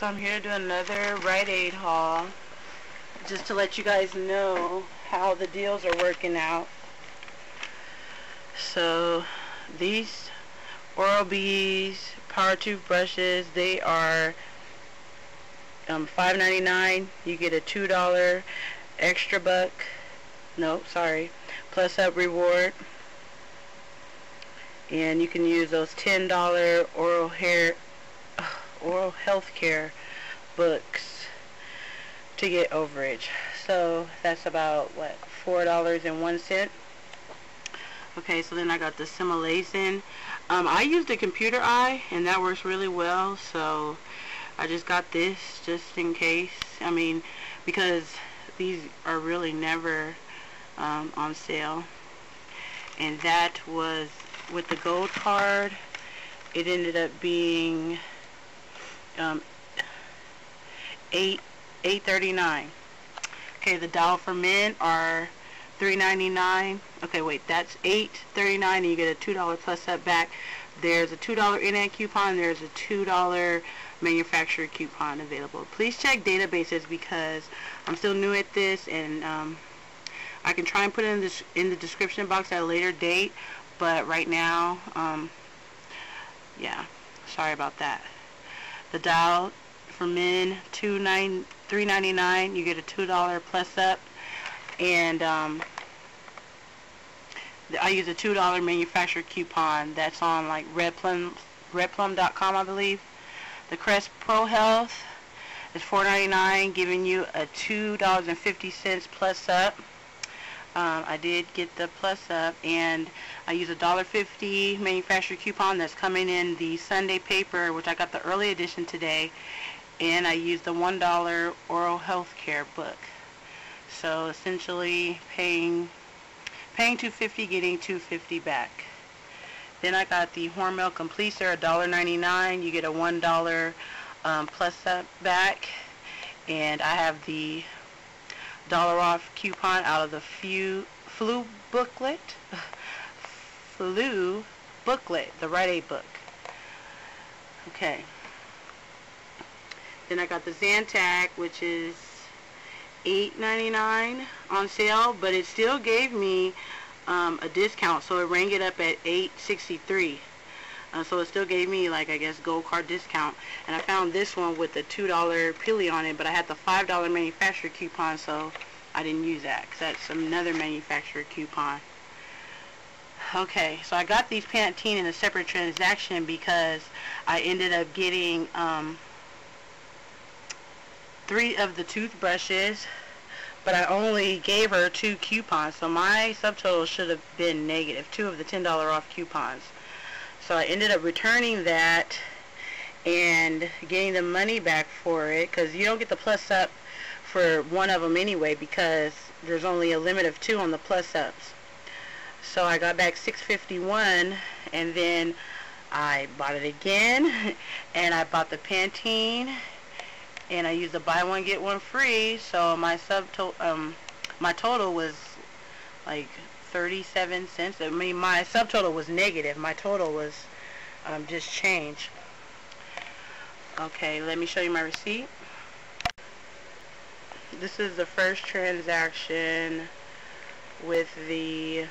so I'm here to do another Rite Aid haul just to let you guys know how the deals are working out. So these Oral-B's power toothbrushes, they are um, $5.99. You get a $2 extra buck. No, sorry. Plus up reward. And you can use those $10 oral hair oral health care books to get overage. So that's about what four dollars and one cent. Okay, so then I got the Similasan. Um, I used the computer eye and that works really well. So I just got this just in case. I mean, because these are really never um, on sale. And that was with the gold card. It ended up being um, 8 8.39. Okay, the dial for men are 3.99. Okay, wait, that's 8.39, and you get a $2 plus up back. There's a $2 in-app coupon. There's a $2 manufacturer coupon available. Please check databases because I'm still new at this, and um, I can try and put it in, this, in the description box at a later date, but right now, um, yeah, sorry about that. The dial for men, two nine three ninety nine. You get a two dollar plus up, and um, I use a two dollar manufacturer coupon. That's on like redplum redplum.com, I believe. The Crest Pro Health is four ninety nine, giving you a two dollars and fifty cents plus up. Um, I did get the plus up and I use a $1.50 manufacturer coupon that's coming in the Sunday paper which I got the early edition today and I used the $1 oral health care book. So essentially paying paying 250 getting 250 back. Then I got the Hormel Compleaser $1.99 you get a $1 um, plus up back and I have the dollar off coupon out of the few flu booklet? Flu booklet the Rite Aid book. Okay. Then I got the Zantac which is $8.99 on sale but it still gave me um, a discount so it rang it up at $8.63 uh, so it still gave me like I guess gold card discount. And I found this one with the $2 peelie on it but I had the $5 manufacturer coupon so I didn't use that because that's another manufacturer coupon. Okay so I got these Pantene in a separate transaction because I ended up getting um, three of the toothbrushes but I only gave her two coupons. So my subtotal should have been negative two of the $10 off coupons so I ended up returning that and getting the money back for it because you don't get the plus up for one of them anyway because there's only a limit of two on the plus ups. So I got back 651 and then I bought it again and I bought the Pantene and I used the buy one get one free. So my sub subtotal um my total was like 37 cents. I mean, my subtotal was negative. My total was um, just change. Okay, let me show you my receipt. This is the first transaction with the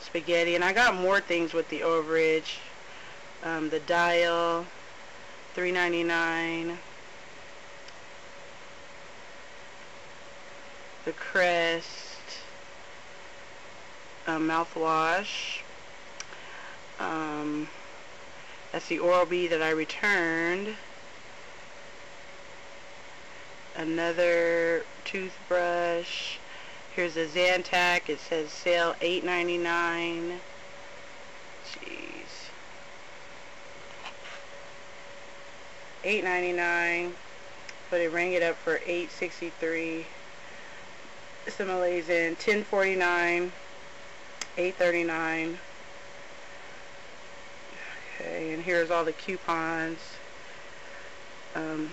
spaghetti. And I got more things with the overage. Um, the dial, $3.99. The crest uh, mouthwash. Um, that's the Oral-B that I returned. Another toothbrush. Here's a Zantac. It says sale $8.99. Jeez. $8.99. But it rang it up for $8.63. Similasan $10.49. 8.39 okay and here's all the coupons. Um,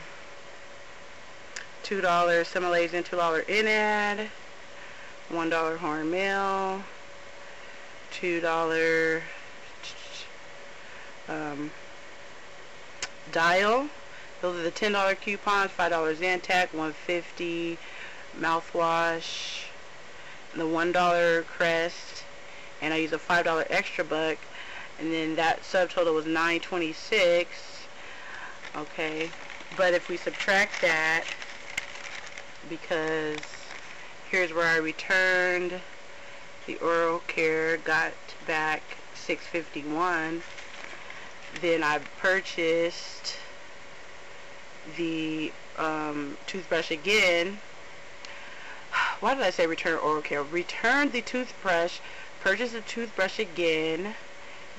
$2 Similasan $2 in-ad $1 Hormel $2 um, Dial. Those are the $10 coupons, $5 Zantac, 150 mouthwash, the $1 Crest, and I use a $5 extra buck, and then that subtotal was 926 okay but if we subtract that because here's where I returned the oral care got back 651 then I purchased the um, toothbrush again. Why did I say return oral care? Returned the toothbrush purchased a toothbrush again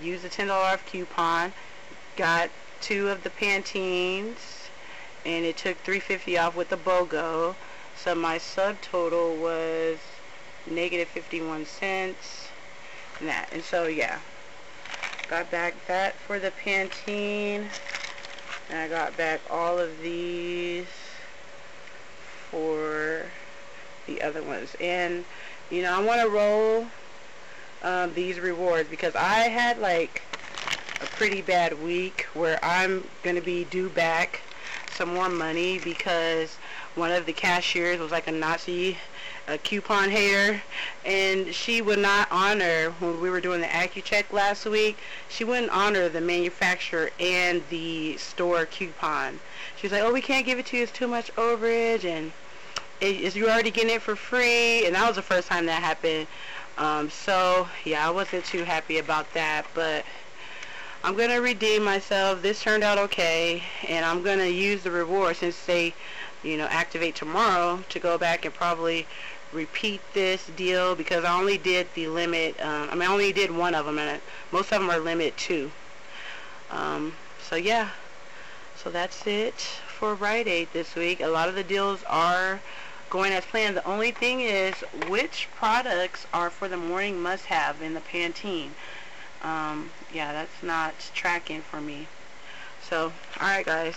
used a $10 off coupon got two of the Pantenes and it took 350 off with the BOGO. So my subtotal was negative 51 cents. And that and so yeah. Got back that for the Pantene. And I got back all of these for the other ones. And you know I want to roll um, these rewards because I had like a pretty bad week where I'm going to be due back some more money because one of the cashiers was like a Nazi a coupon hater and she would not honor when we were doing the Accu-Chek last week she wouldn't honor the manufacturer and the store coupon. She was like oh we can't give it to you it's too much overage and it, you're already getting it for free and that was the first time that happened um, so yeah I wasn't too happy about that but I'm going to redeem myself. This turned out okay, and I'm going to use the reward since they, you know, activate tomorrow to go back and probably repeat this deal because I only did the limit, uh, I mean, I only did one of them, and most of them are limit two. Um, so, yeah. So, that's it for Rite Aid this week. A lot of the deals are going as planned. The only thing is which products are for the morning must-have in the Pantene um, yeah, that's not tracking for me. So, alright guys.